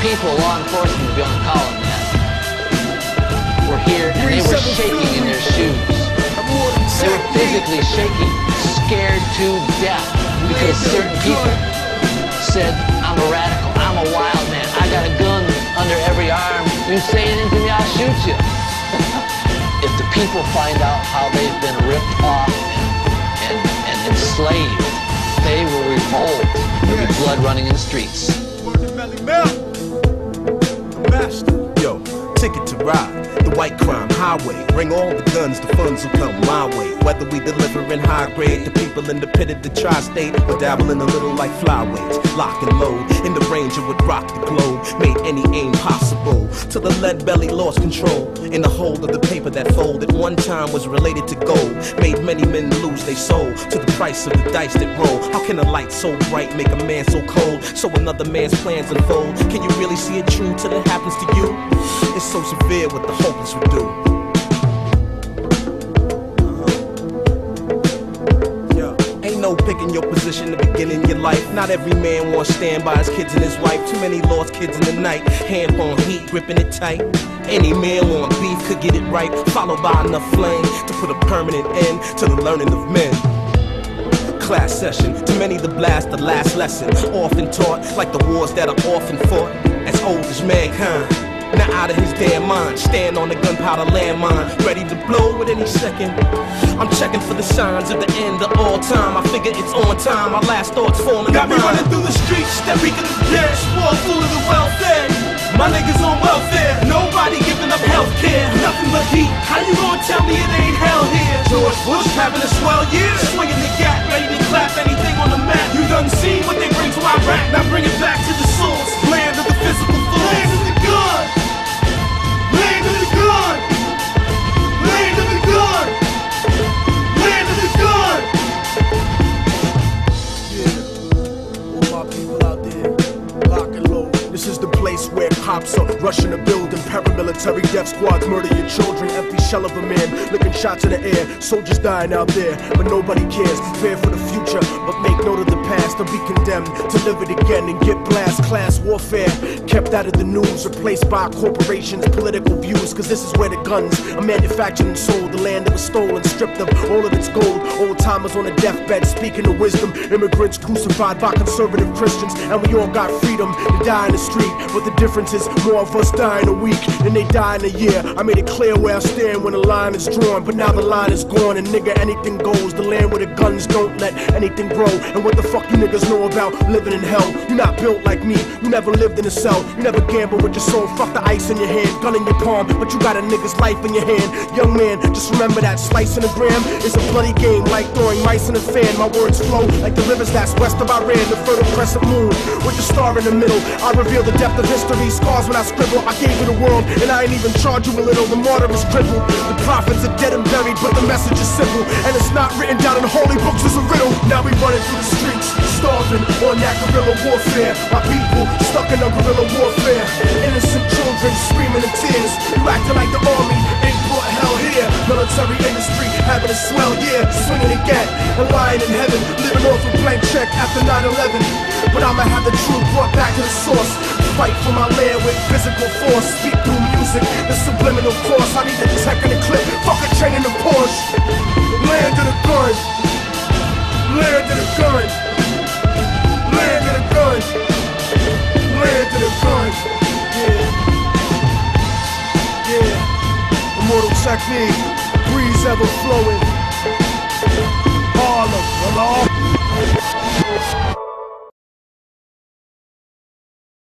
people, law enforcement, if you want to call them that, were here and they were shaking in their shoes. They were physically shaking, scared to death because certain people said, I'm a radical, I'm a wild man, I got a gun under every arm. You say anything to me, I'll shoot you. if the people find out how they've been ripped off and, and, and enslaved, they will revolt. There'll be blood running in the streets. The white crime highway. Bring all the guns, the funds will come my way. Whether we deliver in high grade to people in the pit of the tri-state or dabbling a little like flyweights. Lock and load in the range it would rock the globe. Made any aim possible till the lead belly lost control. In the hold of the paper that folded one time was related to gold. Made many men lose their soul to the price of the dice that roll. How can a light so bright make a man so cold? So another man's plans unfold. Can you really see it true till it happens to you? It's so severe what the hopeless would do. Picking your position to begin in your life. Not every man wants to stand by his kids and his wife. Too many lost kids in the night. Hand on heat, gripping it tight. Any man want beef could get it right. Followed by enough flame to put a permanent end to the learning of men class session. To many, the blast, the last lesson. Often taught like the wars that are often fought. As old as mankind. Now out of his damn mind. Stand on the gunpowder landmine. Ready to blow any second. I'm checking for the signs of the end of all time. I figure it's on time. My last thoughts forming. Got me my running through the streets, that reek of the dead, swore full of the welfare. My niggas on welfare, nobody giving up health care. Nothing but heat. How you gonna tell me it ain't hell here? George Bush having a swell year, swinging place where cops are rushing a building. Paramilitary death squads murder your children. Empty shell of a man, licking shots in the air. Soldiers dying out there, but nobody cares. Prepare for the future, but make note of the past. Or be condemned to live it again and get blast. Class warfare kept out of the news, replaced by corporations, political views. Cause this is where the guns are manufactured and sold. The land that was stolen, stripped of all of its gold. Old timers on a deathbed, speaking of wisdom. Immigrants crucified by conservative Christians, and we all got freedom to die in the street. But the difference is more of us die in a week than they die in a year. I made it clear where I stand when the line is drawn, but now the line is gone, and nigga, anything goes. The land where the guns don't let anything grow. And what the fuck you niggas know about living in hell? You're not built like me, you never lived in a cell, you never gambled with your soul. Fuck the ice in your hand, gun in your palm, but you got a nigga's life in your hand. Young man, just remember that slice in a gram is a bloody game, like throwing mice in a fan. My words flow like the rivers that's west of Iran, the fertile crescent moon with the star in the middle. I reveal the depth of history, scars when I scribble. I gave you the world, and I ain't even charge you a little. The martyr is crippled, the prophets are dead and buried, but the message is simple, and it's not written down in holy books as a riddle. Now we running through the streets, starving on that guerrilla warfare. My people stuck in a guerrilla warfare, innocent children screaming in tears. You acting like the army Military industry having a swell year, swinging again, and lying in heaven, living off a blank check after 9/11. But I'ma have the truth brought back to the source. Fight for my land with physical force. Speak through music, the subliminal force. I need the tech and the clip, fuck a chain and a Porsche. Land of the gun, land of the gun, land of the gun, land of the gun. Yeah, yeah. Immortal Technique, Everflowin. Harlem,